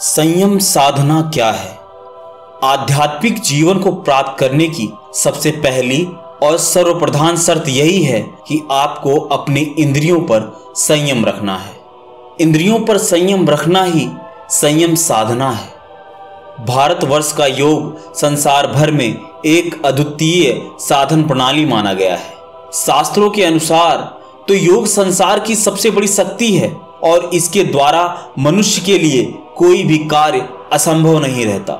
संयम साधना क्या है? आध्यात्मिक जीवन को प्राप्त करने की सबसे पहली और सर्वप्रधान शर्त यही है कि आपको अपने इंद्रियों पर संयम रखना है। इंद्रियों पर संयम रखना ही संयम साधना है। भारतवर्ष का योग संसार भर में एक अद्वितीय साधन प्रणाली माना गया है। शास्त्रों के अनुसार तो योग संसार की सबसे बड़ी शक्ति है और इसके द्वारा मनुष्य के लिए कोई भी कार्य असंभव नहीं रहता।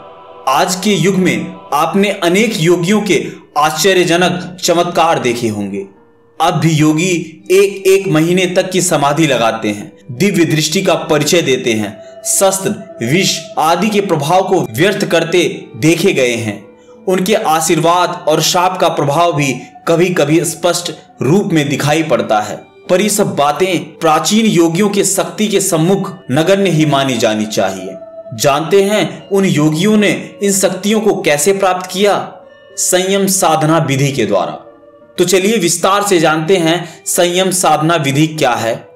आज के युग में आपने अनेक योगियों के आश्चर्यजनक चमत्कार देखे होंगे। अब भी योगी एक एक महीने तक की समाधि लगाते हैं, दिव्य दृष्टि का परिचय देते हैं, शस्त्र, विष आदि के प्रभाव को व्यर्थ करते देखे गए हैं। उनके आशीर्वाद और शाप का प्रभाव भी कभी कभी स्पष्ट रूप में दिखाई पड़ता है। पर ये सब बातें प्राचीन योगियों के शक्ति के सम्मुख नगण्य ही मानी जानी चाहिए। जानते हैं उन योगियों ने इन शक्तियों को कैसे प्राप्त किया? संयम साधना विधि के द्वारा। तो चलिए विस्तार से जानते हैं संयम साधना विधि क्या है।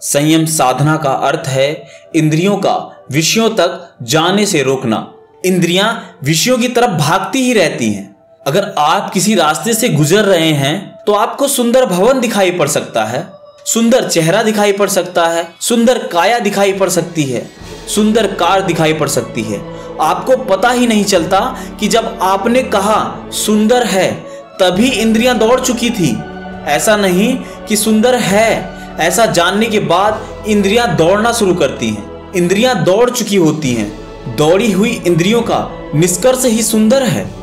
संयम साधना का अर्थ है इंद्रियों का विषयों तक जाने से रोकना। इंद्रियाँ विषयों की तरफ़ भागती ही रहती हैं। अगर आप किसी रास्ते से गुजर रहे हैं तो आपको सुंदर भवन दिखाई पड़ सकता है, सुंदर चेहरा दिखाई पड़ सकता है, सुंदर काया दिखाई पड़ सकती है, सुंदर कार दिखाई पड़ सकती है। आपको पता ही नहीं चलता कि जब आपने कहा, सुंदर है, तभी इंद्रियाँ दौड़ चुकी थी। ऐसा नहीं कि सुंदर है, ऐसा जानने के बाद इंद्रियाँ दौड़ना शुरू करती हैं। इंद्रियाँ दौड़ चुकी होती हैं। दौड़ी हुई इंद्रियों का निष्कर्ष ही सुंदर है।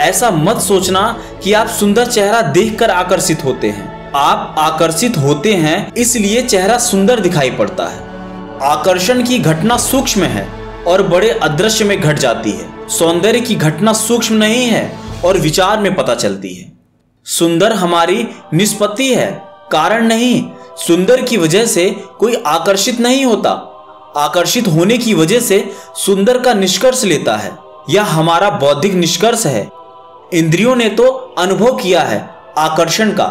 ऐसा मत सोचना कि आप सुंदर चेहरा देखकर आकर्षित होते हैं। आप आकर्षित होते हैं, इसलिए चेहरा सुंदर दिखाई पड़ता है। आकर्षण की घटना सूक्ष्म है और बड़े अदृश्य में घट जाती है। सौंदर्य की घटना सूक्ष्म नहीं है और विचार में पता चलती है। सुंदर हमारी निष्पत्ति है। कारण नहीं, सुंदर की वजह से कोई आकर्षित नहीं होता। आकर्षित होने की वजह से सुंदर का निष्कर्ष लेता है। यह हमारा बौद्धिक निष्कर्ष है। इंद्रियों ने तो अनुभव किया है आकर्षण का,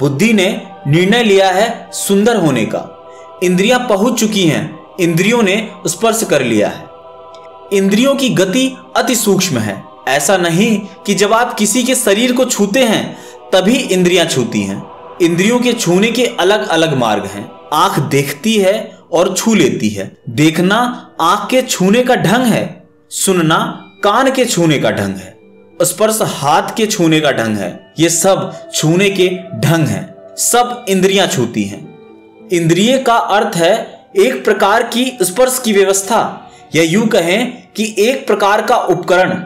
बुद्धि ने निर्णय लिया है सुंदर होने का। इंद्रियाँ पहुँच चुकी हैं, इंद्रियों ने स्पर्श कर लिया है। इंद्रियों की गति अति सूक्ष्म है। ऐसा नहीं कि जब आप किसी के शरीर को छूते हैं, तभी इंद्रियाँ छूती हैं। इंद्रियों के छूने के अलग अलग मार्ग हैं। आँख देखती है और छू लेती है। देखना आँख के छूने का ढंग है, सुनना कान के छूने का ढंग है। स्पर्श हाथ के छूने का ढंग है। ये सब छूने के ढंग हैं। सब इंद्रियाँ छूती हैं। इंद्रिय का अर्थ है एक प्रकार की स्पर्श की व्यवस्था। या यूँ कहें कि एक प्रकार का उपकरण।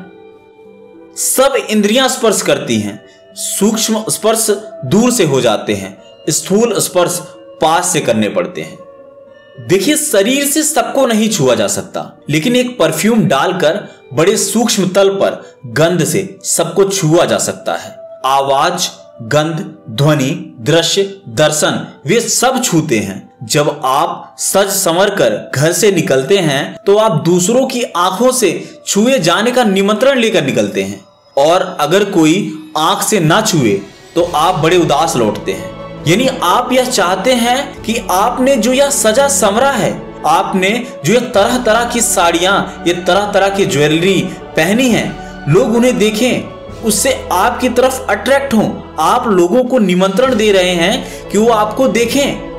सब इंद्रियाँ स्पर्श करती हैं। सूक्ष्म स्पर्श दूर से हो जाते हैं। स्थूल स्पर्श पास से करने पड़ते हैं। देखिए, शरीर से सबको नहीं छुआ जा सकता, लेकिन एक परफ्यूम डालकर बड़े सूक्ष्म तल पर गंध से सबको छुआ जा सकता है। आवाज़, गंध, ध्वनि, दृश्य, दर्शन, वे सब छूते हैं। जब आप सज समर कर घर से निकलते हैं तो आप दूसरों की आँखों से छुए जाने का निमंत्रण लेकर निकलते हैं। और अगर कोई आँख से ना छुए तो आप बड़े उदास लौटते हैं। यानी आप यह चाहते हैं कि आपने जो यह सजा समरा है, आपने जो ये तरह तरह की साड़ियाँ, ये तरह तरह की ज्वेलरी पहनी है, लोग उन्हें देखें, उससे आपकी तरफ़ अट्रैक्ट हों। आप लोगों को निमंत्रण दे रहे हैं कि वो आपको देखें।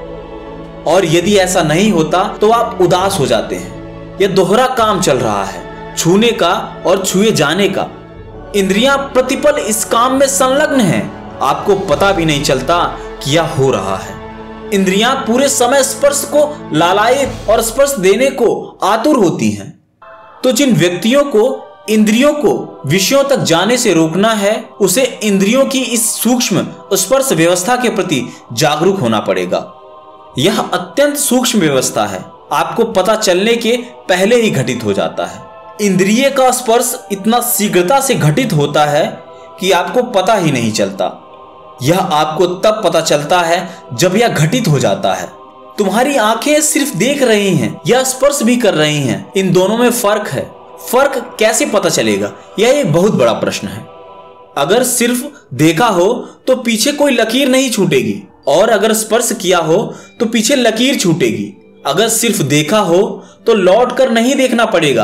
और यदि ऐसा नहीं होता तो आप उदास हो जाते हैं। यह दोहरा काम चल रहा है, छूने का और छुए जाने का। इंद्रियाँ प्रतिपल इस काम में संलग्न हैं। आपको पता भी नहीं चलता कि यह हो रहा है। इंद्रियाँ पूरे समय स्पर्श को लालायित और स्पर्श देने को आतुर होती हैं। तो जिन व्यक्तियों को, इंद्रियों को विषयों तक जाने से रोकना है, उसे इंद्रियों की इस सूक्ष्म स्पर्श व्यवस्था के प्रति जागरूक होना पड़ेगा। यह अत्यंत सूक्ष्म व्यवस्था है। आपको पता चलने के पहले ही घटित हो जाता है। इंद्रिय का स्पर्श इतना शीघ्रता से घटित होता है कि आपको पता ही नहीं चलता। यह आपको तब पता चलता है जब यह घटित हो जाता है। तुम्हारी आँखें सिर्फ़ देख रही हैं या स्पर्श भी कर रही हैं। इन दोनों में फ़र्क है। फ़र्क कैसे पता चलेगा? यह एक बहुत बड़ा प्रश्न है। अगर सिर्फ़ देखा हो तो पीछे कोई लकीर नहीं छूटेगी। और अगर स्पर्श किया हो तो पीछे लकीर छूटेगी। अगर सिर्फ़ देखा हो तो लौट कर नहीं देखना पड़ेगा।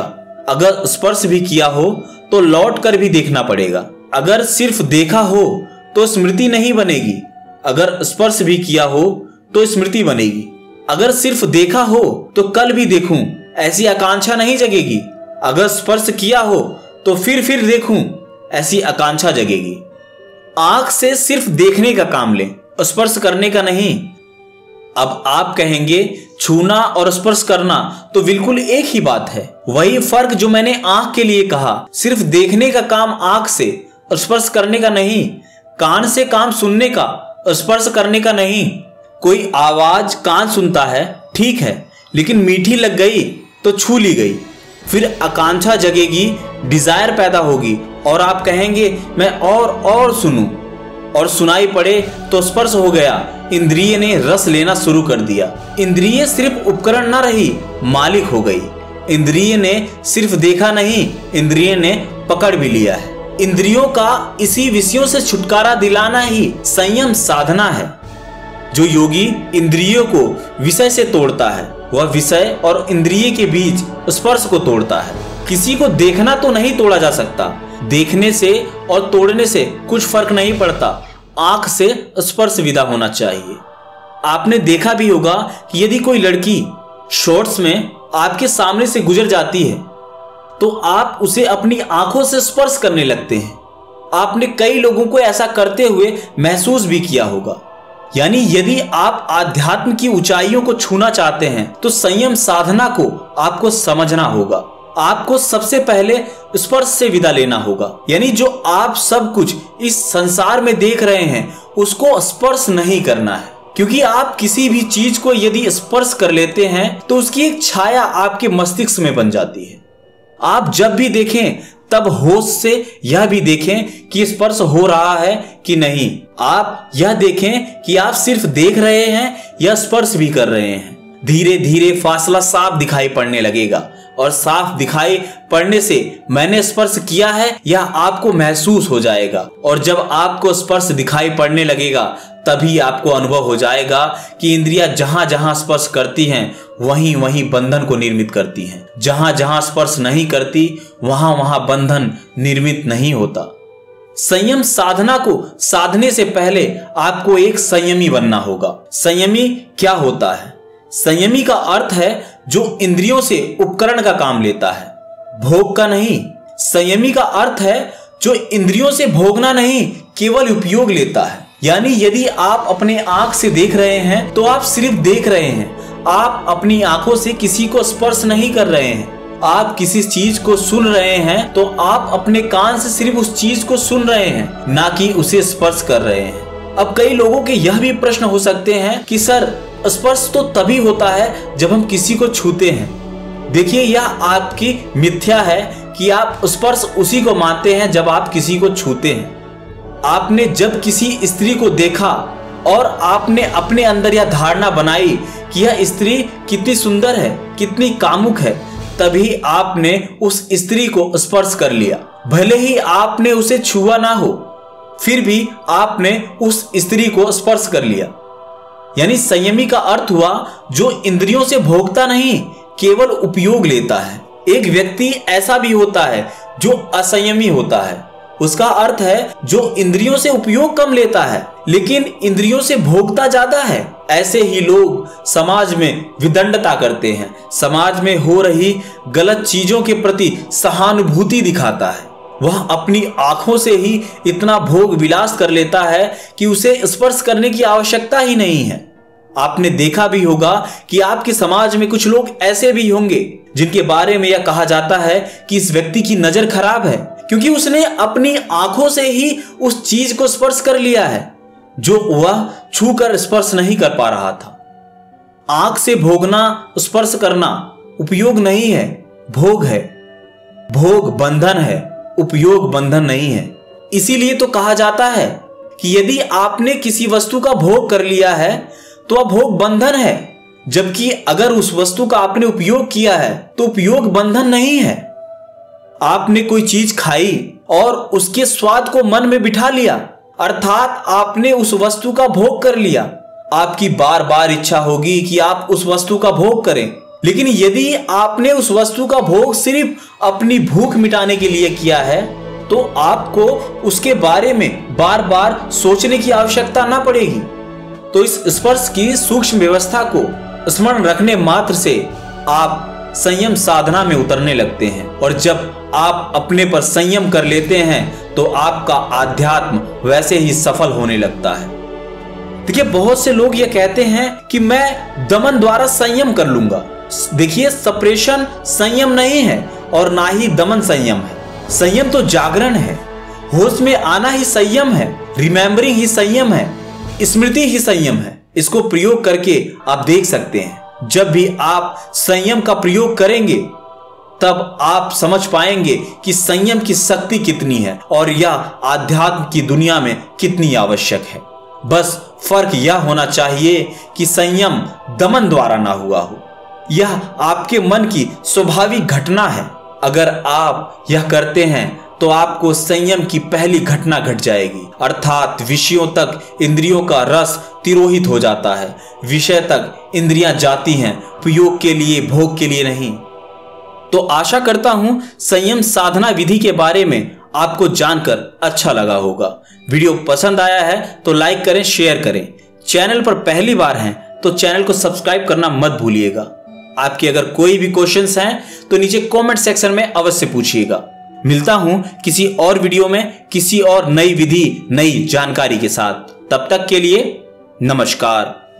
अगर स्पर्श भी किया हो तो लौट कर भी देखना पड़ेगा। अगर सिर्फ़ देखा हो तो स्मृति नहीं बनेगी। अगर स्पर्श भी किया हो तो स्मृति बनेगी। अगर सिर्फ़ देखा हो तो कल भी देखूँ, ऐसी आकांक्षा नहीं जगेगी। अगर स्पर्श किया हो तो फिर फिर देखूँ, ऐसी आकांक्षा जगेगी। आँख से सिर्फ़ देखने का काम लें, स्पर्श करने का नहीं। अब आप कहेंगे, छूना और स्पर्श करना तो बिल्कुल एक ही बात है। वही फ़र्क जो मैंने आँख के लिए कहा, सिर्फ़ देखने का काम आँख से स्पर्श करने का नहीं कान से काम सुनने का, स्पर्श करने का नहीं। कोई आवाज़ कान सुनता है, ठीक है, लेकिन मीठी लग गई तो छू ली गई। फिर आकांक्षा जगेगी, डिज़ायर पैदा होगी, और आप कहेंगे, मैं और और सुनूं। और सुनाई पड़े तो स्पर्श हो गया। इंद्रिय ने रस लेना शुरू कर दिया। इंद्रिय सिर्फ़ उपकरण न रही, मालिक हो गई। इंद्रिय ने सिर्फ़ देखा नहीं, इंद्रिय ने पकड़ भी लिया है। इंद्रियों का इसी विषयों से छुटकारा दिलाना ही संयम साधना है। जो योगी इंद्रियों को विषय से तोड़ता है, वह विषय और इंद्रिय के बीच स्पर्श को तोड़ता है। किसी को देखना तो नहीं तोड़ा जा सकता। देखने से और तोड़ने से कुछ फ़र्क नहीं पड़ता। आँख से स्पर्श विदा होना चाहिए। आपने देखा भी होगा कि यदि कोई लड़की शॉर्ट्स में आपके सामने से गुजर जाती है तो आप उसे अपनी आँखों से स्पर्श करने लगते हैं। आपने कई लोगों को ऐसा करते हुए महसूस भी किया होगा। यानी यदि आप आध्यात्म की ऊंचाइयों को छूना चाहते हैं तो संयम साधना को आपको समझना होगा। आपको सबसे पहले स्पर्श से विदा लेना होगा। यानी जो आप सब कुछ इस संसार में देख रहे हैं, उसको स्पर्श नहीं करना है। क्योंकि आप किसी भी चीज़ को यदि स्पर्श कर लेते हैं तो उसकी एक छाया आपके मस्तिष्क में बन जाती है। आप जब भी देखें, तब होश से यह भी देखें कि स्पर्श हो रहा है कि नहीं। आप यह देखें कि आप सिर्फ़ देख रहे हैं या स्पर्श भी कर रहे हैं। धीरे धीरे फासला साफ़ दिखाई पड़ने लगेगा और साफ़ दिखाई पड़ने से मैंने स्पर्श किया है, यह आपको महसूस हो जाएगा। और जब आपको स्पर्श दिखाई पड़ने लगेगा तभी आपको अनुभव हो जाएगा कि इंद्रिया जहाँ जहाँ स्पर्श करती हैं वहीं वहीं बंधन को निर्मित करती हैं। जहाँ जहाँ स्पर्श नहीं करती वहाँ वहाँ बंधन निर्मित नहीं होता। संयम साधना को साधने से पहले आपको एक संयमी बनना होगा। संयमी क्या होता है? संयमी का अर्थ है जो इंद्रियों से उपकरण का काम लेता है। भोग का नहीं। संयमी का अर्थ है जो इंद्रियों से भोगना नहीं, केवल उपयोग लेता है। यानी यदि आप अपने आँख से देख रहे हैं तो आप सिर्फ़ देख रहे हैं। आप अपनी आँखों से किसी को स्पर्श नहीं कर रहे हैं। आप किसी चीज़ को सुन रहे हैं तो आप अपने कान से सिर्फ़ उस चीज़ को सुन रहे हैं, ना कि उसे स्पर्श कर रहे हैं। अब कई लोगों के यह भी प्रश्न हो सकते हैं कि, सर, स्पर्श तो तभी होता है जब हम किसी को छूते हैं। देखिए, यह आपकी मिथ्या है कि आप स्पर्श उसी को मानते हैं जब आप किसी को छूते हैं। आपने जब किसी स्त्री को देखा और आपने अपने अंदर यह धारणा बनाई कि यह स्त्री कितनी सुंदर है, कितनी कामुक है, तभी आपने उस स्त्री को स्पर्श कर लिया। भले ही आपने उसे छुआ ना हो, फिर भी आपने उस स्त्री को स्पर्श कर लिया। यानी संयमी का अर्थ हुआ, जो इंद्रियों से भोगता नहीं, केवल उपयोग लेता है। एक व्यक्ति ऐसा भी होता है, जो असंयमी होता है। उसका अर्थ है, जो इंद्रियों से उपयोग कम लेता है, लेकिन इंद्रियों से भोगता ज़्यादा है। ऐसे ही लोग समाज में विदंडता करते हैं। समाज में हो रही गलत चीज़ों के प्रति सहानुभूति दिखाता है। वह अपनी आँखों से ही इतना भोग विलास कर लेता है कि उसे स्पर्श करने की आवश्यकता ही नहीं है। आपने देखा भी होगा कि आपके समाज में कुछ लोग ऐसे भी होंगे जिनके बारे में यह कहा जाता है कि इस व्यक्ति की नज़र खराब है, क्योंकि उसने अपनी आँखों से ही उस चीज़ को स्पर्श कर लिया है, जो वह छू कर स्पर्श नहीं कर पा रहा था। आँख से भोगना, स्पर्श करना उपयोग नहीं है, भोग है। भोग बंधन है, उपयोग बंधन नहीं है। इसीलिए तो कहा जाता है कि यदि आपने किसी वस्तु का भोग कर लिया है तो अब भोग बंधन है। जबकि अगर उस वस्तु का आपने उपयोग किया है तो उपयोग बंधन नहीं है। आपने कोई चीज़ खाई और उसके स्वाद को मन में बिठा लिया, अर्थात आपने उस वस्तु का भोग कर लिया। आपकी बार बार इच्छा होगी कि आप उस वस्तु का भोग करें। लेकिन यदि आपने उस वस्तु का भोग सिर्फ़ अपनी भूख मिटाने के लिए किया है तो आपको उसके बारे में बार बार सोचने की आवश्यकता ना पड़ेगी। तो इस स्पर्श की सूक्ष्म व्यवस्था को स्मरण रखने मात्र से आप संयम साधना में उतरने लगते हैं। और जब आप अपने पर संयम कर लेते हैं तो आपका आध्यात्म वैसे ही सफल होने लगता है। देखिए, बहुत से लोग ये कहते हैं कि मैं दमन द्वारा संयम कर लूँगा। देखिए, सप्रेशन संयम नहीं है और ना ही दमन संयम है। संयम तो जागरण है। होश में आना ही संयम है। रिमेम्बरिंग ही संयम है। स्मृति ही संयम है। इसको प्रयोग करके आप देख सकते हैं। जब भी आप संयम का प्रयोग करेंगे, तब आप समझ पाएँगे कि संयम की शक्ति कितनी है और यह आध्यात्म की दुनिया में कितनी आवश्यक है। बस फ़र्क यह होना चाहिए कि संयम दमन द्वारा ना हुआ हो। यह आपके मन की स्वाभाविक घटना है। अगर आप यह करते हैं तो आपको संयम की पहली घटना घट जाएगी। अर्थात विषयों तक इंद्रियों का रस तिरोहित हो जाता है। विषय तक इंद्रियाँ जाती हैं उपयोग के लिए, भोग के लिए नहीं। तो आशा करता हूँ, संयम साधना विधि के बारे में आपको जानकर अच्छा लगा होगा। वीडियो पसंद आया है तो लाइक करें, शेयर करें। चैनल पर पहली बार हैं तो चैनल को सब्सक्राइब करना मत भूलिएगा। आपके अगर कोई भी क्वेश्चंस हैं तो नीचे कमेंट सेक्शन में अवश्य पूछिएगा। मिलता हूँ किसी और वीडियो में किसी और नई विधि, नई जानकारी के साथ। तब तक के लिए नमस्कार।